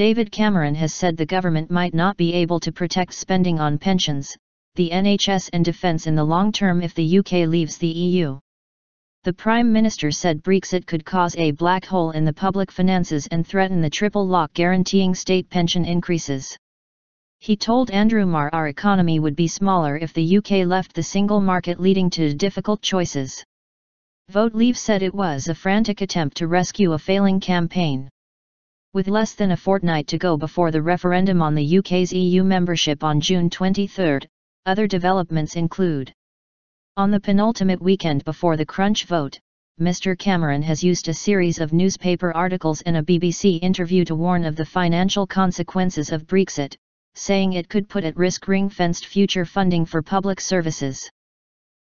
David Cameron has said the government might not be able to protect spending on pensions, the NHS and defence in the long term if the UK leaves the EU. The Prime Minister said Brexit could cause a black hole in the public finances and threaten the triple lock guaranteeing state pension increases. He told Andrew Marr our economy would be smaller if the UK left the single market leading to difficult choices. Vote Leave said it was a frantic attempt to rescue a failing campaign. With less than a fortnight to go before the referendum on the UK's EU membership on June 23, other developments include on the penultimate weekend before the crunch vote, Mr. Cameron has used a series of newspaper articles and a BBC interview to warn of the financial consequences of Brexit, saying it could put at risk ring-fenced future funding for public services.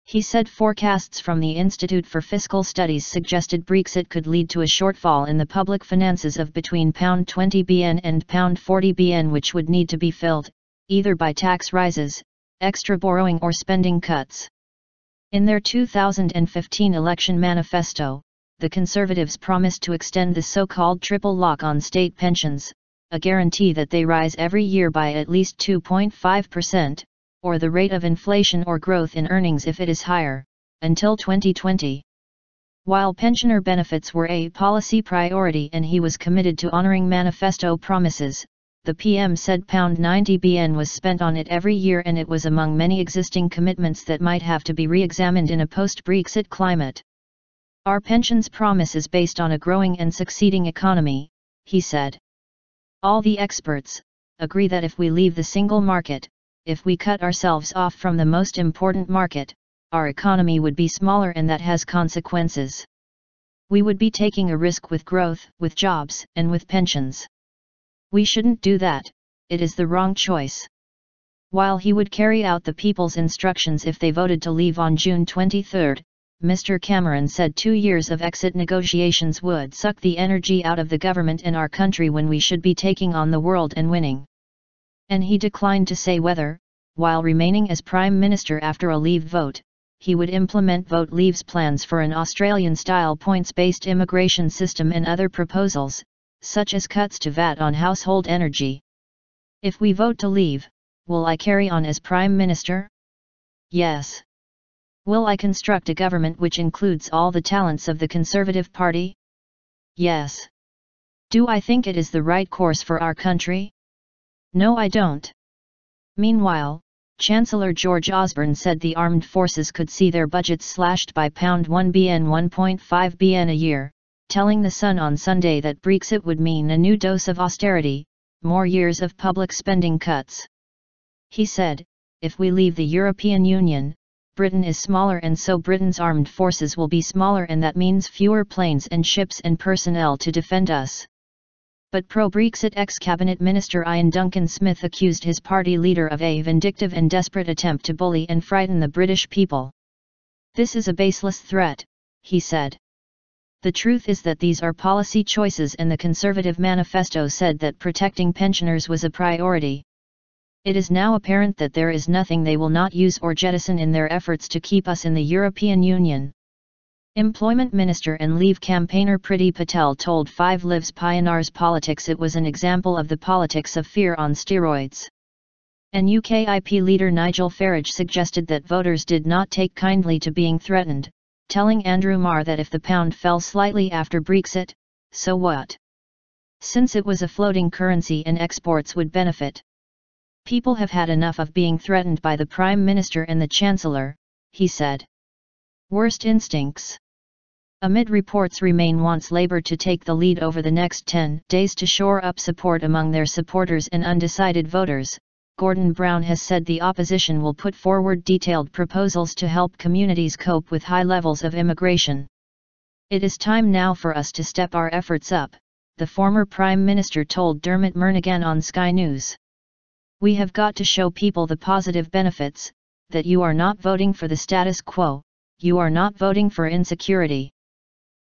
He said forecasts from the Institute for Fiscal Studies suggested Brexit could lead to a shortfall in the public finances of between £20 bn and £40 bn which would need to be filled, either by tax rises, extra borrowing or spending cuts. In their 2015 election manifesto, the Conservatives promised to extend the so-called triple lock on state pensions, a guarantee that they rise every year by at least 2.5%, or the rate of inflation or growth in earnings if it is higher, until 2020. While pensioner benefits were a policy priority and he was committed to honoring manifesto promises, the PM said £90 bn was spent on it every year and it was among many existing commitments that might have to be re-examined in a post-Brexit climate. Our pensions promise is based on a growing and succeeding economy, he said. All the experts, agree that if we leave the single market, if we cut ourselves off from the most important market, our economy would be smaller and that has consequences. We would be taking a risk with growth, with jobs, and with pensions. We shouldn't do that, it is the wrong choice. While he would carry out the people's instructions if they voted to leave on June 23, Mr. Cameron said two years of exit negotiations would suck the energy out of the government and our country when we should be taking on the world and winning. And he declined to say whether, while remaining as Prime Minister after a Leave vote, he would implement Vote Leave's plans for an Australian-style points-based immigration system and other proposals, such as cuts to VAT on household energy. If we vote to leave, will I carry on as Prime Minister? Yes. Will I construct a government which includes all the talents of the Conservative Party? Yes. Do I think it is the right course for our country? No I don't. Meanwhile, Chancellor George Osborne said the armed forces could see their budgets slashed by £1 bn 1.5 bn a year, telling The Sun on Sunday that Brexit would mean a new dose of austerity, more years of public spending cuts. He said, if we leave the European Union, Britain is smaller and so Britain's armed forces will be smaller and that means fewer planes and ships and personnel to defend us. But pro-Brexit ex-cabinet minister Iain Duncan Smith accused his party leader of a vindictive and desperate attempt to bully and frighten the British people. This is a baseless threat, he said. The truth is that these are policy choices and the Conservative manifesto said that protecting pensioners was a priority. It is now apparent that there is nothing they will not use or jettison in their efforts to keep us in the European Union. Employment Minister and Leave campaigner Priti Patel told Five Live's Pienaar's Politics it was an example of the politics of fear on steroids. And UKIP leader Nigel Farage suggested that voters did not take kindly to being threatened, telling Andrew Marr that if the pound fell slightly after Brexit, so what? Since it was a floating currency and exports would benefit. People have had enough of being threatened by the Prime Minister and the Chancellor, he said. Worst instincts. Amid reports Remain wants Labour to take the lead over the next 10 days to shore up support among their supporters and undecided voters, Gordon Brown has said the opposition will put forward detailed proposals to help communities cope with high levels of immigration. It is time now for us to step our efforts up, the former Prime Minister told Dermot Murnaghan on Sky News. We have got to show people the positive benefits, that you are not voting for the status quo, you are not voting for insecurity.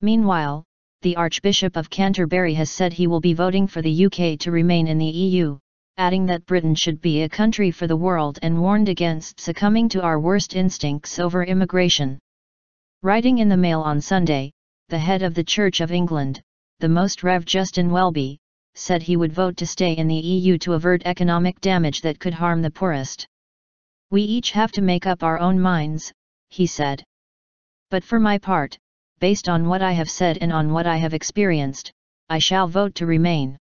Meanwhile, the Archbishop of Canterbury has said he will be voting for the UK to remain in the EU adding that Britain should be a country for the world and warned against succumbing to our worst instincts over immigration. Writing in the Mail on Sunday, the head of the Church of England, the Most Rev Justin Welby, said he would vote to stay in the EU to avert economic damage that could harm the poorest. We each have to make up our own minds, he said. But for my part, based on what I have said and on what I have experienced, I shall vote to remain.